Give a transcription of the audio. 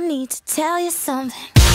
Need to tell you something.